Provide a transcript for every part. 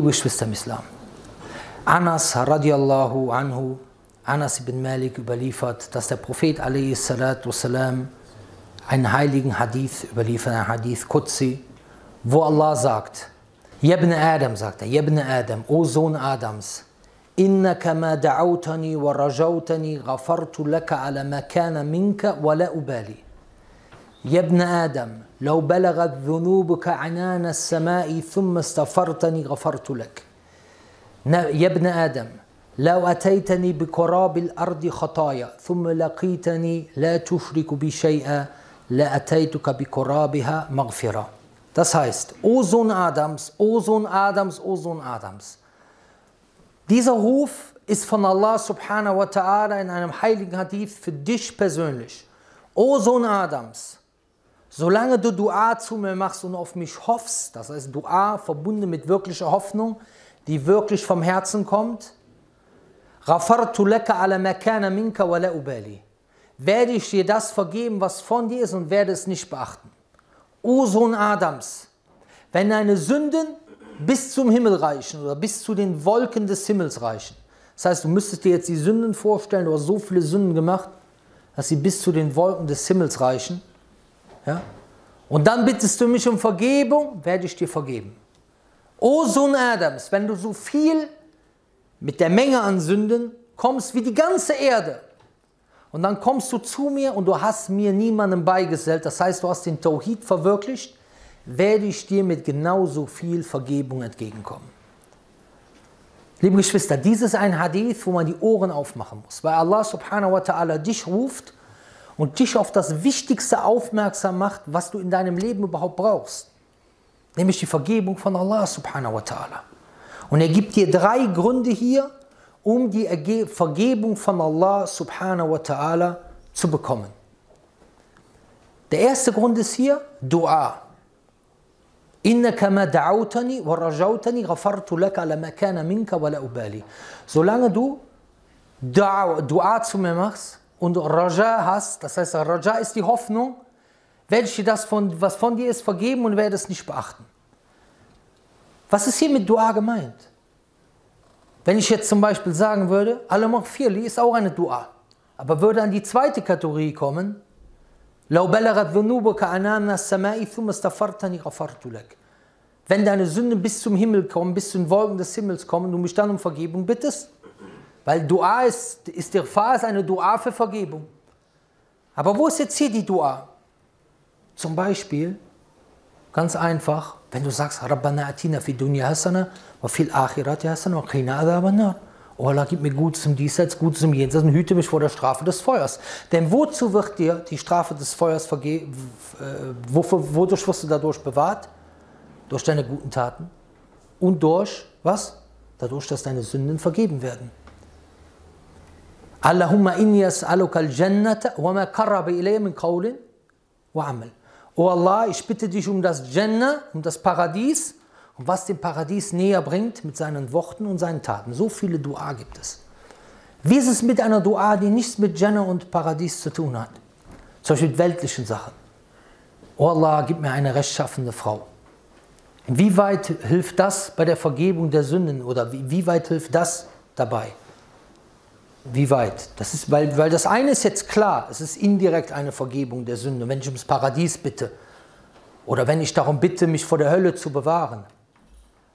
بوش في الإسلام أنس رضي الله عنه أنس بن مالك überliefert dass der Prophet عليه الصلاة والسلام einen heiligen Hadith überliefert einen Hadith Qudsi wo Allah sagt يا ابن آدم sagt er يا ابن آدم O Sohn Adams إنك ما دعوتني ورجوتني غفرت لك على ما كان منك ولا أبالي. يا ابن آدم لو بلغت ذنوبك عنان السماء ثم استغفرتني غفرت لك يا ابن آدم لو أتيتني بقراب الأرض خطايا ثم لقيتني لا تشرك بي شيئا لأتيتك بقرابها مغفرة Das heißt, O Sohn Adams, O Sohn Adams, O Sohn Adams. Dieser Ruf ist von Allah subhanahu wa ta'ala in einem heiligen Hadith für dich persönlich. O Sohn Adams, Solange du Dua zu mir machst und auf mich hoffst, das heißt Dua verbunden mit wirklicher Hoffnung, die wirklich vom Herzen kommt, werde ich dir das vergeben, was von dir ist und werde es nicht beachten. O Sohn Adams, wenn deine Sünden bis zum Himmel reichen oder bis zu den Wolken des Himmels reichen, das heißt, du müsstest dir jetzt die Sünden vorstellen, du hast so viele Sünden gemacht, dass sie bis zu den Wolken des Himmels reichen, ja? Und dann bittest du mich um Vergebung, werde ich dir vergeben. O Sohn Adams, wenn du so viel mit der Menge an Sünden kommst wie die ganze Erde, und dann kommst du zu mir und du hast mir niemanden beigesellt, das heißt, du hast den Tauhid verwirklicht, werde ich dir mit genauso viel Vergebung entgegenkommen. Liebe Geschwister, dies ist ein Hadith, wo man die Ohren aufmachen muss, weil Allah subhanahu wa ta'ala dich ruft und dich auf das Wichtigste aufmerksam macht, was du in deinem Leben überhaupt brauchst. Nämlich die Vergebung von Allah subhanahu wa ta'ala. Und er gibt dir drei Gründe hier, um die Vergebung von Allah subhanahu wa ta'ala zu bekommen. Der erste Grund ist hier Dua. إنك ما دعوتني ورجوتني غفرت لك على ما كان منك ولا أبالي. Solange du Dua, Dua zu mir machst, und Raja hast, das heißt, Raja ist die Hoffnung, dir das, von, was von dir ist, vergeben und werde es nicht beachten. Was ist hier mit Dua gemeint? Wenn ich jetzt zum Beispiel sagen würde, Al-Maghfirli ist auch eine Dua, aber würde an die zweite Kategorie kommen, wenn deine Sünden bis zum Himmel kommen, bis zu den Wolken des Himmels kommen, du mich dann um Vergebung bittest, weil Dua ist, Istighfar ist eine Dua für Vergebung. Aber wo ist jetzt hier die Dua? Zum Beispiel, ganz einfach, wenn du sagst, Rabbana atina fi dunya hasana wa fil akhirati hasana wa qina adhaban Oh Allah, gib mir Gutes im Diesseits, Gutes im Jenseits und hüte mich vor der Strafe des Feuers. Denn wozu wird dir die Strafe des Feuers vergeben? Äh, wodurch wirst du dadurch bewahrt? Durch deine guten Taten. Und durch, was? Dadurch, dass deine Sünden vergeben werden. Allahumma as'aluka al-jannata wa ma qarraba ilayya min qawlin wa amal. O Allah, ich bitte dich um das Jannah, um das Paradies und was dem Paradies näher bringt mit seinen Worten und seinen Taten. So viele Dua gibt es. Wie ist es mit einer Dua, die nichts mit Jannah und Paradies zu tun hat? Zum Beispiel mit weltlichen Sachen. O Allah, gib mir eine rechtschaffende Frau. Wie weit hilft das bei der Vergebung der Sünden oder wie, wie weit hilft das dabei? Wie weit? Das ist, weil, weil das eine ist jetzt klar, es ist indirekt eine Vergebung der Sünde, wenn ich ums Paradies bitte oder wenn ich darum bitte, mich vor der Hölle zu bewahren.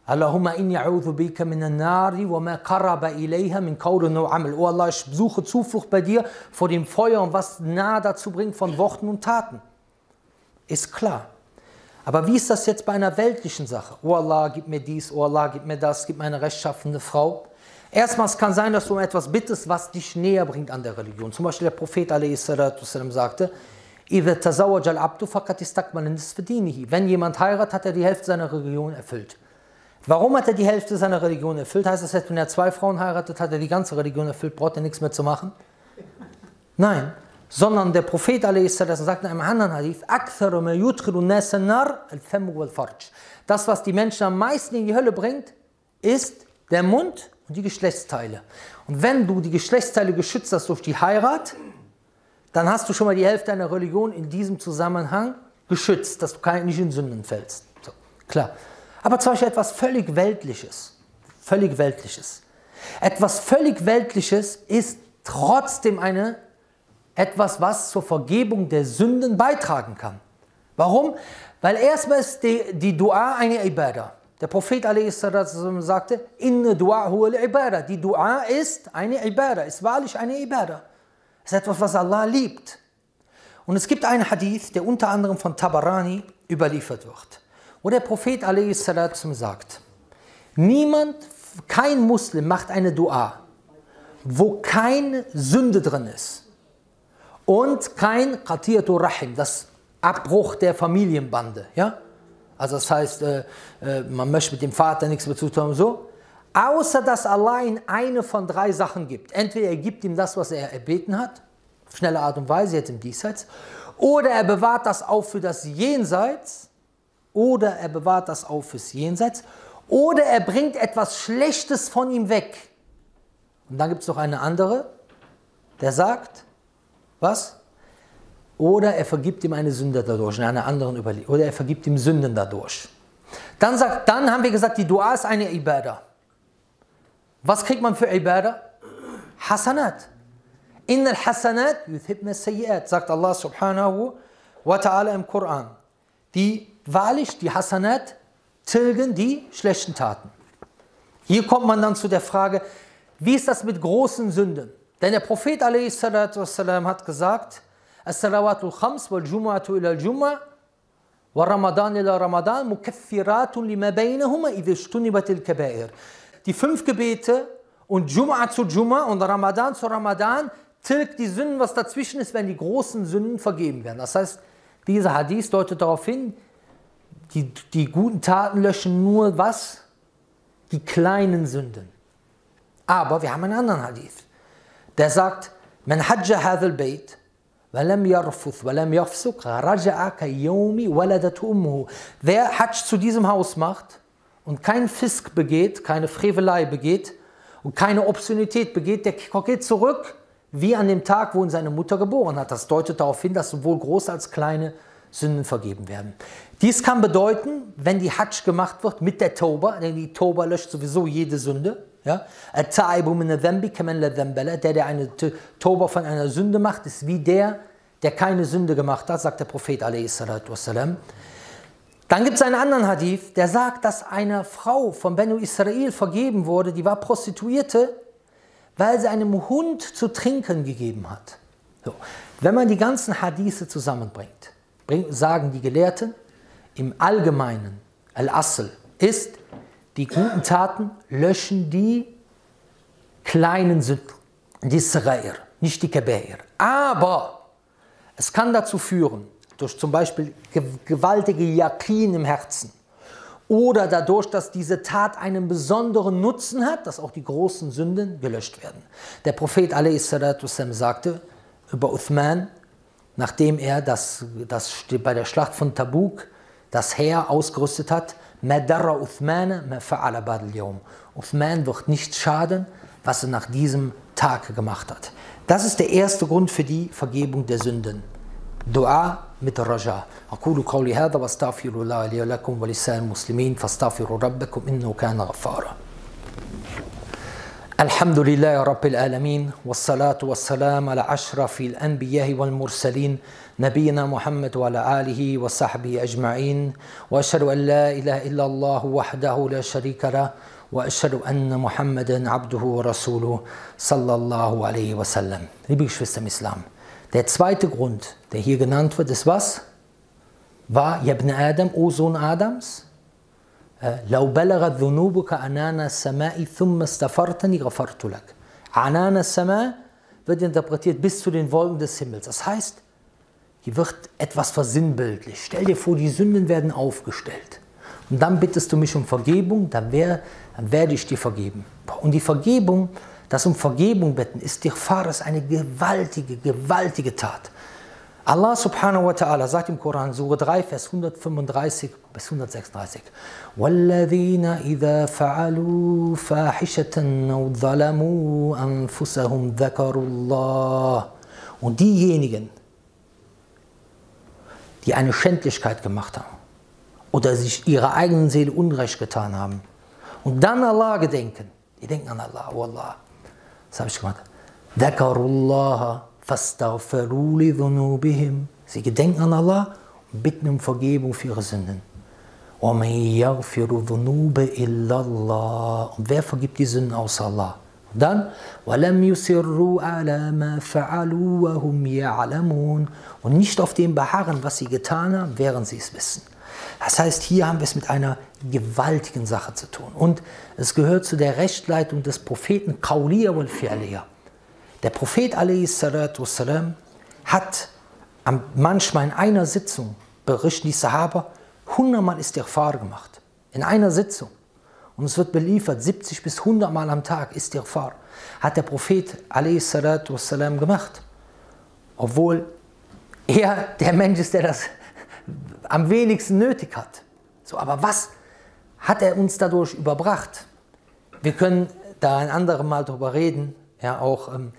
Allahumma inni a'udhu bika min an-nari wa ma qaraba ilayha min qawlin wa amal. Oh Allah, ich suche Zuflucht bei dir vor dem Feuer und was nahe dazu bringt von Worten und Taten. Ist klar. Aber wie ist das jetzt bei einer weltlichen Sache? Oh Allah, gib mir dies, oh Allah, gib mir das, gib mir eine rechtschaffende Frau. Erstmal, es kann sein, dass du um etwas bittest, was dich näher bringt an der Religion. Zum Beispiel der Prophet sagte, wenn jemand heiratet, hat er die Hälfte seiner Religion erfüllt. Warum hat er die Hälfte seiner Religion erfüllt? Heißt das, wenn er zwei Frauen heiratet, hat er die ganze Religion erfüllt, braucht er nichts mehr zu machen? Nein, sondern der Prophet sagt in einem anderen Hadith, das, was die Menschen am meisten in die Hölle bringt, ist der Mund und die Geschlechtsteile. Und wenn du die Geschlechtsteile geschützt hast durch die Heirat, dann hast du schon mal die Hälfte deiner Religion in diesem Zusammenhang geschützt, dass du nicht in Sünden fällst. So, klar. Aber zum Beispiel etwas völlig Weltliches. Völlig Weltliches. Etwas völlig Weltliches ist trotzdem eine, etwas, was zur Vergebung der Sünden beitragen kann. Warum? Weil erstmal ist die, die Dua eine Ibadah. Der Prophet sagte. Die Dua ist eine Ibadah, ist wahrlich eine Ibadah. Ist etwas, was Allah liebt. Und es gibt einen Hadith, der unter anderem von Tabarani überliefert wird, wo der Prophet sagt, niemand, kein Muslim macht eine Dua, wo keine Sünde drin ist und kein Qatiyatul Rahim, das Abbruch der Familienbande. Ja? Also das heißt, äh, äh, man möchte mit dem Vater nichts mehr zu tun und so. Außer dass Allah ihm eine von drei Sachen gibt. Entweder er gibt ihm das, was er erbeten hat, auf schnelle Art und Weise, jetzt im Diesseits, oder er bewahrt das auf für das Jenseits, oder er bewahrt das auf fürs Jenseits, oder er bringt etwas Schlechtes von ihm weg. Und dann gibt es noch eine andere, der sagt, was? Oder er vergibt ihm eine Sünde dadurch, in einer anderen Überlegung. Oder er vergibt ihm Sünden dadurch. Dann, sagt, dann haben wir gesagt, die Dua ist eine Ibadah. Was kriegt man für Ibadah? Hasanat. In al-Hasanat yuthibna sayyat, sagt Allah subhanahu wa ta'ala im Koran. Die, wahrlich, die Hasanat tilgen die schlechten Taten. Hier kommt man dann zu der Frage, wie ist das mit großen Sünden? Denn der Prophet a.s. hat gesagt, الصلوات الخمس والجمعة إلى الجمعة ورمضان إلى رمضان مكفرات لما بينهما إذا اجتنبت الكبائر. Die fünf Gebete und Jum'a zu Jum'a und Ramadan zu Ramadan tilgt die Sünden, was dazwischen ist, wenn die großen Sünden vergeben werden. Das heißt, dieser Hadith deutet darauf hin, die, die guten Taten löschen nur was? Die kleinen Sünden. Aber wir haben einen anderen Hadith, der sagt, man hajja hadha al-bayt ولم يرفث ولم يفسق رجع كيوم ولدت أمه. Wer Hajj zu diesem Haus macht und kein Fisk begeht, keine Frevelei begeht und keine Obszönität begeht, der geht zurück wie an dem Tag, wo ihn seine Mutter geboren hat. Das deutet darauf hin, dass sowohl große als kleine Sünden vergeben werden. Dies kann bedeuten, wenn die Hajj gemacht wird mit der Toba, denn die Toba löscht sowieso jede Sünde. ja? Der, der eine Toba von einer Sünde macht, ist wie der, der keine Sünde gemacht hat, sagt der Prophet. Dann gibt es einen anderen Hadith, der sagt, dass eine Frau von Benu Israel vergeben wurde, die war Prostituierte, weil sie einem Hund zu trinken gegeben hat. So. Wenn man die ganzen Hadithe zusammenbringt, sagen die Gelehrten, im Allgemeinen, Al-Asl, ist, die guten Taten löschen die kleinen Sünden, die Srair, nicht die Kabair. Aber es kann dazu führen, durch zum Beispiel gewaltige Yakin im Herzen oder dadurch, dass diese Tat einen besonderen Nutzen hat, dass auch die großen Sünden gelöscht werden. Der Prophet a.s. sagte über Uthman, nachdem er das, das bei der Schlacht von Tabuk das Heer ausgerüstet hat, Uthman Uthman wird nicht schaden, was er nach diesem Tag gemacht hat. Das ist der erste Grund für die Vergebung der Sünden. Dua mit Raja. أقول قولي هذا واستغفر الله لي ولكم ولسائر المسلمين فاستغفروا ربكم إنه كان غفارا. الحمد لله رب العالمين والصلاة والسلام على أشرف الأنبياء والمرسلين نبينا محمد وعلى آله وصحبه أجمعين وأشهد أن لا إله إلا الله وحده لا شريك له وأشهد أن محمدا عبده ورسوله صلى الله عليه وسلم. Liebe Geschwister im Islam, der zweite Grund, der hier genannt wird, ist was? War Ibn Adam, O Sohn Adams? لو بلغت ذنوبك أنان السماء ثم استفرتني غفرت لك. Anan al-Sama wird interpretiert bis zu den Wolken des Himmels. Das heißt, hier wird etwas versinnbildlich. Stell dir vor, die Sünden werden aufgestellt. Und dann bittest du mich um Vergebung, dann, wär, dann werde ich dir vergeben. Und die Vergebung, das um Vergebung bitten, ist Ighfar, ist eine gewaltige, gewaltige Tat. Allah subhanahu wa ta'ala sagt im Koran, Surah 3, Vers 135 bis 136, وَالَّذِينَ إِذَا فَعَلُوا فَاحِشَةً أَوْ ظَلَمُوا أَنفُسَهُمْ ذَكَرُوا اللَّهِ Und diejenigen, die eine Schändlichkeit gemacht haben oder sich ihrer eigenen Seele Unrecht getan haben und dann Allah gedenken, die denken an Allah, oh Allah, das habe ich gemacht. Dhakarullaha fastaghfiru li dhunubihim. Sie gedenken an Allah und bitten um Vergebung für ihre Sünden. Und wer vergibt die Sünden außer Allah? Und dann, und nicht auf dem beharren, was sie getan haben, während sie es wissen. Das heißt, hier haben wir es mit einer gewaltigen Sache zu tun. Und es gehört zu der Rechtleitung des Propheten Qawliya wal Fi'liya. Der Prophet والسلام, hat manchmal in einer Sitzung, berichten die Sahaba, hundertmal Istighfar gemacht. In einer Sitzung. Und es wird beliefert, 70 bis 100 Mal am Tag Istighfar. Hat der Prophet والسلام, gemacht. Obwohl er der Mensch ist, der das am wenigsten nötig hat. So, aber was hat er uns dadurch überbracht? Wir können da ein anderes Mal darüber reden, ja, auch ähm,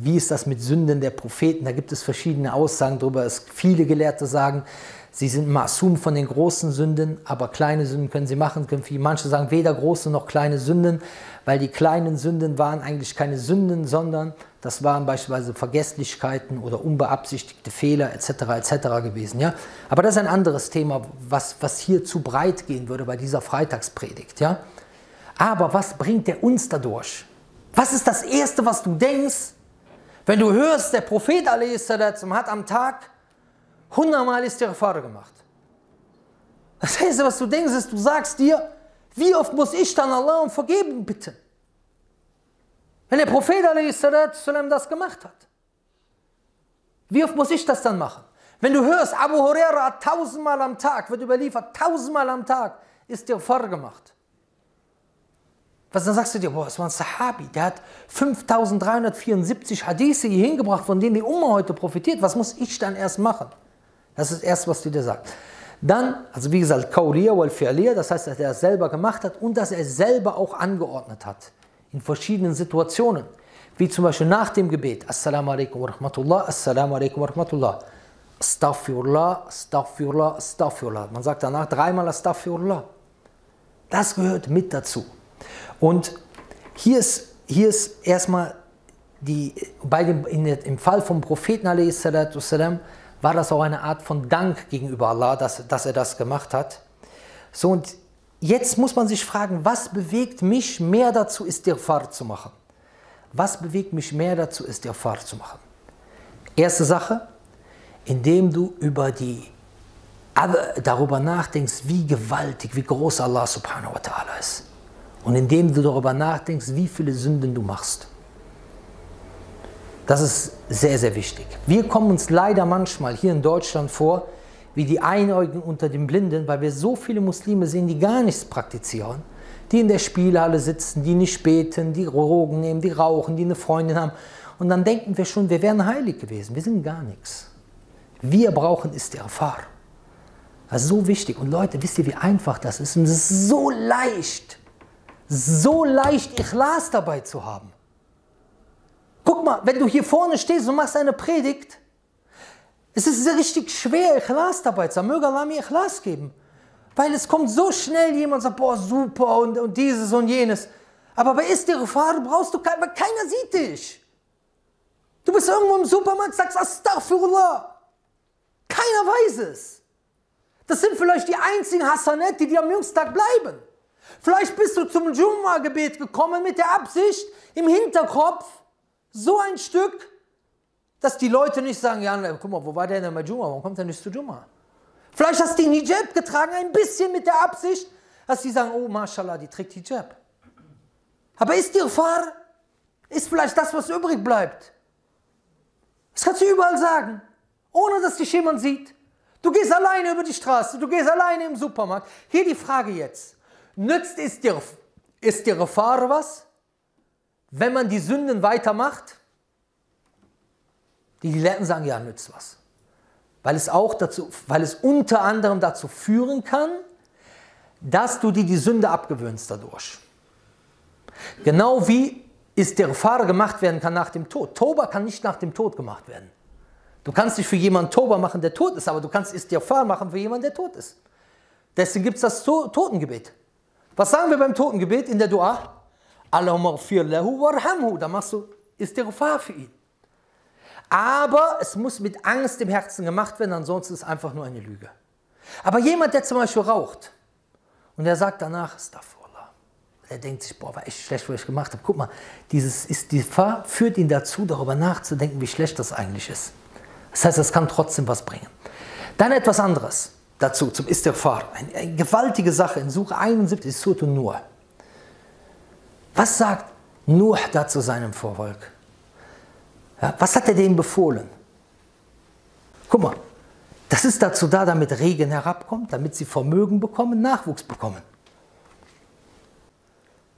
wie ist das mit Sünden der Propheten? Da gibt es verschiedene Aussagen darüber. Es, viele Gelehrte sagen, sie sind masum von den großen Sünden, aber kleine Sünden können sie machen. Manche sagen weder große noch kleine Sünden, weil die kleinen Sünden waren eigentlich keine Sünden, sondern das waren beispielsweise Vergesslichkeiten oder unbeabsichtigte Fehler etc. etc. gewesen. Ja? Aber das ist ein anderes Thema, was, was hier zu breit gehen würde bei dieser Freitagspredigt. Ja? Aber was bringt er uns dadurch? Was ist das Erste, was du denkst, wenn du hörst, der Prophet hat am Tag hundertmal Istighfar gemacht? Das Erste, was du denkst, ist, du sagst dir, wie oft muss ich dann Allah um Vergebung bitten? Wenn der Prophet das gemacht hat. Wie oft muss ich das dann machen? Wenn du hörst, Abu Huraira hat tausendmal am Tag, wird überliefert, tausendmal am Tag ist dir gemacht. Was dann sagst du dir, boah, das war ein Sahabi, der hat 5374 Hadithe hier hingebracht, von denen die Umma heute profitiert. Was muss ich dann erst machen? Das ist das Erste, was du dir sagst. Dann, also wie gesagt, Kauliya wal Fi'liya, das heißt, dass er es selber gemacht hat und dass er es selber auch angeordnet hat. In verschiedenen Situationen. Wie zum Beispiel nach dem Gebet. Assalamu alaikum wa rahmatullah, assalamu alaikum wa rahmatullah. Astaghfirullah, astaghfirullah, astaghfirullah. Man sagt danach dreimal Astaghfirullah. Das gehört mit dazu. Und hier ist, hier ist erstmal die, bei dem, in, im Fall vom Propheten والسلام, war das auch eine Art von Dank gegenüber Allah, dass, dass er das gemacht hat. So und jetzt muss man sich fragen, was bewegt mich mehr dazu, ist Istighfar zu machen? Was bewegt mich mehr dazu, ist Istighfar zu machen? Erste Sache, indem du über die darüber nachdenkst, wie gewaltig, wie groß Allah subhanahu wa ta'ala ist und indem du darüber nachdenkst, wie viele Sünden du machst. Das ist sehr, sehr wichtig. Wir kommen uns leider manchmal hier in Deutschland vor, wie die Einäugigen unter den Blinden, weil wir so viele Muslime sehen, die gar nichts praktizieren, die in der Spielhalle sitzen, die nicht beten, die Drogen nehmen, die rauchen, die eine Freundin haben. Und dann denken wir schon, wir wären heilig gewesen. Wir sind gar nichts. Wir brauchen ist der Erfahr. Das ist so wichtig. Und Leute, wisst ihr, wie einfach das ist? Und es ist so leicht so leicht Ikhlas dabei zu haben. Guck mal, wenn du hier vorne stehst und machst eine Predigt, es ist richtig schwer, Ikhlas dabei zu haben. Möge Allah mir Ikhlas geben. Weil es kommt so schnell jemand sagt, boah, super und, und dieses und jenes. Aber bei Istighfar brauchst du keinen, weil keiner sieht dich. Du bist irgendwo im Supermarkt, sagst Astaghfirullah. Keiner weiß es. Das sind vielleicht die einzigen Hassanet, die dir am jüngsten bleiben. Vielleicht bist du zum Jumma-Gebet gekommen mit der Absicht, im Hinterkopf so ein Stück, dass die Leute nicht sagen, ja, guck mal, wo war der denn bei Jumma? Warum kommt er nicht zu Jumma? Vielleicht hast du den Hijab getragen, ein bisschen mit der Absicht, dass die sagen, oh, mashallah, die trägt Hijab. Aber ist dir Fahr, ist vielleicht das, was übrig bleibt. Das kannst du überall sagen, ohne dass dich jemand sieht. Du gehst alleine über die Straße, du gehst alleine im Supermarkt. Hier die Frage jetzt. Nützt es dir, ist dir Gefahr was, wenn man die Sünden weitermacht? Die Gelehrten sagen, ja, nützt was. Weil es auch dazu, weil es unter anderem dazu führen kann, dass du dir die Sünde abgewöhnst dadurch. Genau wie ist der Gefahr gemacht werden kann nach dem Tod. Toba kann nicht nach dem Tod gemacht werden. Du kannst dich für jemanden Toba machen, der tot ist, aber du kannst Istighfar machen für jemanden, der tot ist. Deswegen gibt es das Totengebet. Was sagen wir beim Totengebet in der Dua? Allahumma lahu warhamhu. Da machst du Istighfar für ihn. Aber es muss mit Angst im Herzen gemacht werden, ansonsten ist es einfach nur eine Lüge. Aber jemand, der zum Beispiel raucht und der sagt danach, Astaghfirullah, der denkt sich, boah, war echt schlecht, was ich gemacht habe. Guck mal, dieses Istighfar führt ihn dazu, darüber nachzudenken, wie schlecht das eigentlich ist. Das heißt, es kann trotzdem was bringen. Dann etwas anderes dazu, zum Istighfar. Eine, eine gewaltige Sache in Suche 71 ist Surah Nur. Was sagt Nuh dazu seinem Vorvolk? Ja, was hat er denen befohlen? Guck mal, das ist dazu da, damit Regen herabkommt, damit sie Vermögen bekommen, Nachwuchs bekommen.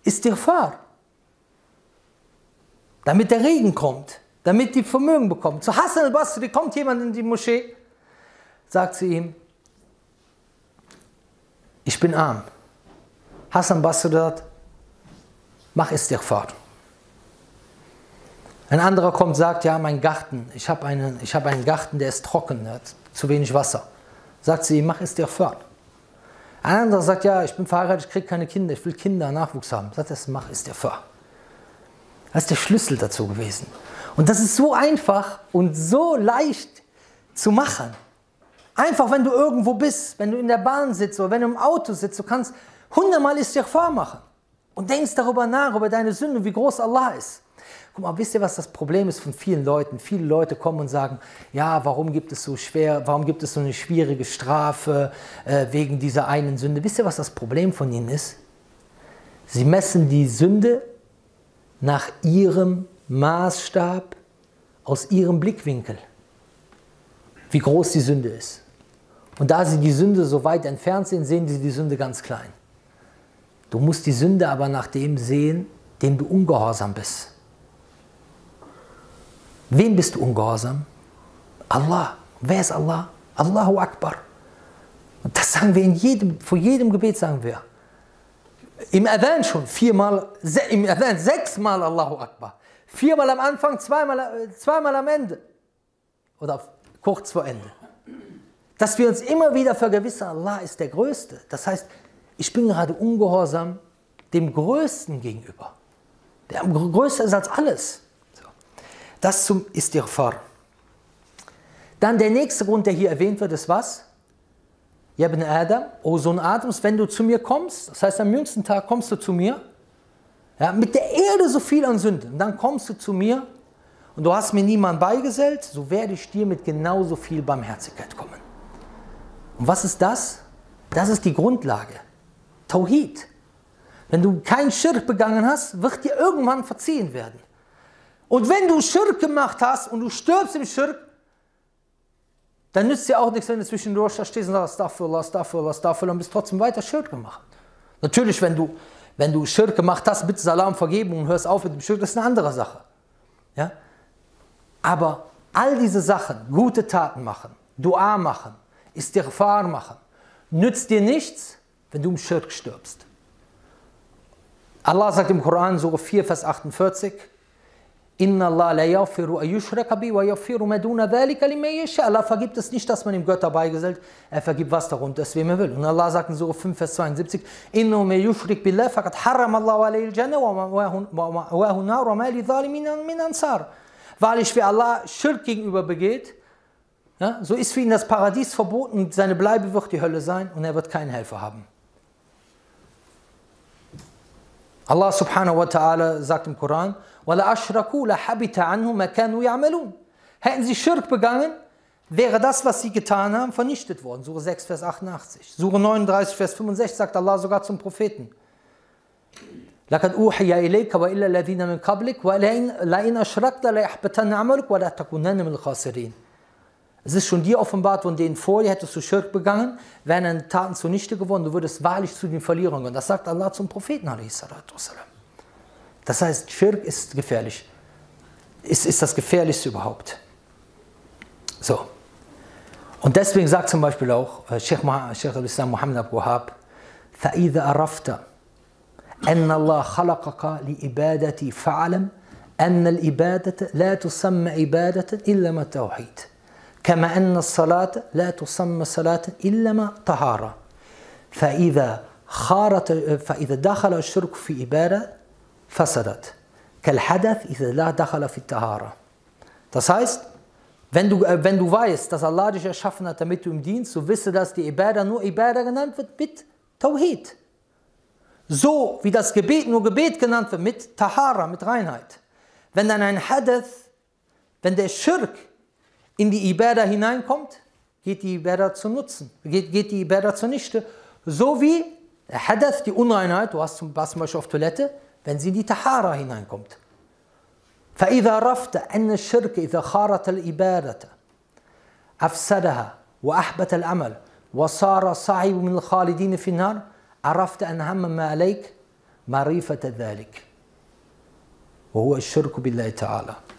Ist dir Fahr. Damit der Regen kommt, damit die Vermögen bekommen. Zu Hassan al-Basri kommt jemand in die Moschee, sagt zu ihm, ich bin arm. Hassan sagt, mach Istighfar. Ein anderer kommt, sagt, ja, mein Garten, ich habe einen, hab einen Garten, der ist trocken, der hat zu wenig Wasser. Sagt sie, mach Istighfar. Ein anderer sagt, ja, ich bin verheiratet, ich kriege keine Kinder, ich will Kinder, Nachwuchs haben. Sagt er, mach Istighfar. Das ist der Schlüssel dazu gewesen. Und das ist so einfach und so leicht zu machen. Einfach, wenn du irgendwo bist, wenn du in der Bahn sitzt oder wenn du im Auto sitzt, du kannst hundertmal Istighfar machen und denkst darüber nach, über deine Sünde, wie groß Allah ist. Guck mal, wisst ihr, was das Problem ist von vielen Leuten? Viele Leute kommen und sagen, ja, warum gibt es so schwer, warum gibt es so eine schwierige Strafe äh, wegen dieser einen Sünde? Wisst ihr, was das Problem von ihnen ist? Sie messen die Sünde nach ihrem Maßstab, aus ihrem Blickwinkel, wie groß die Sünde ist. Und da sie die Sünde so weit entfernt sehen, sehen sie die Sünde ganz klein. Du musst die Sünde aber nach dem sehen, dem du ungehorsam bist. Wem bist du ungehorsam? Allah. Wer ist Allah? Allahu Akbar. Und das sagen wir in jedem, vor jedem Gebet sagen wir. Im Adhan schon viermal, im Adhan sechsmal Allahu Akbar. Viermal am Anfang, zweimal, zweimal am Ende. Oder kurz vor Ende. Dass wir uns immer wieder vergewissern, Allah ist der Größte. Das heißt, ich bin gerade ungehorsam dem Größten gegenüber. Der größer ist als alles. Das zum Istighfar. Dann der nächste Grund, der hier erwähnt wird, ist was? Ja, bin Adam, O Sohn Adams, wenn du zu mir kommst, das heißt am jüngsten Tag kommst du zu mir, ja, mit der Erde so viel an Sünden, dann kommst du zu mir und du hast mir niemand beigesellt, so werde ich dir mit genauso viel Barmherzigkeit kommen. Und was ist das? Das ist die Grundlage. Tawhid. Wenn du keinen Schirk begangen hast, wird dir irgendwann verziehen werden. Und wenn du Schirk gemacht hast und du stirbst im Schirk, dann nützt dir auch nichts, wenn du zwischendurch da stehst und sagst, Astaghfirullah, Astaghfirullah, Astaghfirullah und bist trotzdem weiter Schirk gemacht. Natürlich, wenn du, wenn du Schirk gemacht hast, bitte Salam, Vergebung und hörst auf mit dem Schirk, das ist eine andere Sache. Ja? Aber all diese Sachen, gute Taten machen, Dua machen, Istighfar machen, nützt dir nichts, wenn du im Schirk stirbst. Allah sagt im Koran, Surah 4, Vers 48, Inna Allah ma. Allah vergibt es nicht, dass man ihm Götter beigesellt. Er vergibt was darunter, es wem er will. Und Allah sagt in Surah 5, Vers 72, Innu me yushrik billah faqad harram Allah alayhi al-jannah wa hu nar wa ma li zalimin min ansar. Wahrlich, wer Allah Schirk gegenüber begeht, ja, so ist für ihn das Paradies verboten, seine Bleibe wird die Hölle sein und er wird keinen Helfer haben. Allah subhanahu wa ta'ala sagt im Koran, Hätten sie Schirk begangen, wäre das, was sie getan haben, vernichtet worden. Sure 6, Vers 88. Sure 39, Vers 65 sagt Allah sogar zum Propheten. لقد أوحي إليك وإلى الذين من قبلك ولئن أشركت ليحبطن عملك ولا تكونن من الخاسرين. Es ist schon dir offenbart, von denen vor dir hättest du Schirk begangen, wären deine Taten zunichte geworden, du würdest wahrlich zu den Verlierern gehen. Das sagt Allah zum Propheten. Das heißt, Schirk ist gefährlich. Ist, ist das Gefährlichste überhaupt. So. Und deswegen sagt zum Beispiel auch äh, Sheikh, Sheikh al-Islam Muhammad Abu Wahab, فَإِذَا أَرَفْتَ أن الله خلقك لإبادتي فاعلم أن الإبادة لا تسمى إبادة إلا ما توحيد كما أن الصلاة لا تسمى صلاة إلا ما طهارة فإذا خارت فإذا دخل الشرك في إبادة فسدت كالحدث إذا لا دخل في الطهارة Das heißt, wenn du, äh, wenn du weißt, dass Allah dich erschaffen hat, damit du ihm dienst, so wisse, dass die Ibadah nur Ibadah genannt wird mit Tawhid. So wie das Gebet nur Gebet genannt wird mit Tahara, mit Reinheit. Wenn dann ein Hadath, wenn der Schirk in die Ibadah hineinkommt, geht die Ibadah zu Nutzen, geht, geht die Ibadah zunichte. So wie der Hadath, die Unreinheit, du hast zum Beispiel auf Toilette, wenn sie in die Tahara hineinkommt. فإذا رفت أن الشرك إذا خارت الإبادة أفسدها وأحبت العمل وصار صعب من الخالدين في النار عرفت أن هم ما عليك معرفة ذلك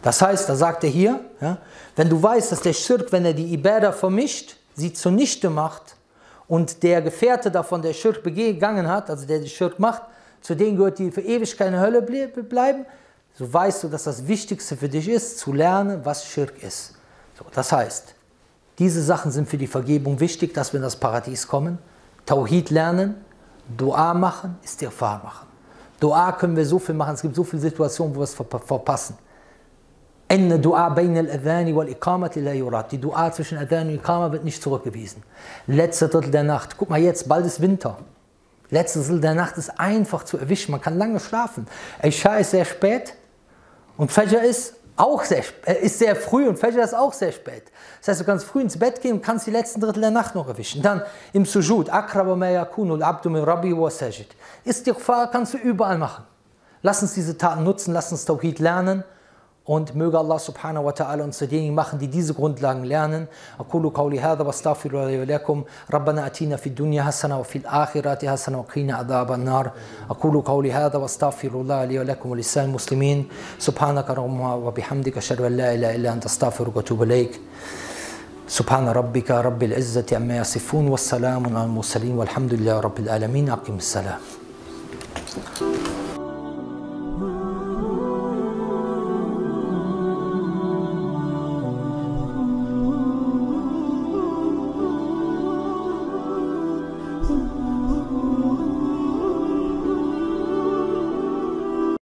Das heißt, da sagt er hier, ja, wenn du weißt, dass der Schirk, wenn er die Ibadah vermischt, sie zunichte macht und der Gefährte davon, der Schirk begangen hat, also der die Schirk macht, zu denen gehört, die für ewig keine Hölle bleiben, so weißt du, dass das Wichtigste für dich ist, zu lernen, was Schirk ist. So, das heißt, diese Sachen sind für die Vergebung wichtig, dass wir in das Paradies kommen. Tawhid lernen, Dua machen, Istighfar machen. Dua können wir so viel machen, es gibt so viele Situationen, wo wir es verpassen. Die Dua zwischen Adhan und Iqama wird nicht zurückgewiesen. Letzter Drittel der Nacht. Guck mal jetzt, bald ist Winter. Letzter Drittel der Nacht ist einfach zu erwischen. Man kann lange schlafen. Isha ist sehr spät und Fajr ist auch sehr, äh, ist sehr früh und Fajr ist auch sehr spät. Das heißt, du kannst früh ins Bett gehen und kannst die letzten Drittel der Nacht noch erwischen. Dann im Sujud, Akraba ma yakunu al-abdu min rabbi wa sajid. Istighfar kannst du überall machen. Lass uns diese Taten nutzen, lass uns Tawhid lernen und möge Allah subhanahu wa ta'ala uns zu denjenigen machen, die diese Grundlagen lernen. أقول قولي هذا واستغفر الله ولكم ربنا أتينا في الدنيا حسنة وفي الآخرة حسنة وقنا عذاب النار أقول قولي هذا واستغفر الله لي ولكم ولسائر المسلمين سبحانك اللهم وبحمدك أشهد أن لا إله إلا أنت أستغفرك وأتوب إليك سبحان ربك رب العزة عما يصفون والسلام على المرسلين والحمد لله رب العالمين أقم السلام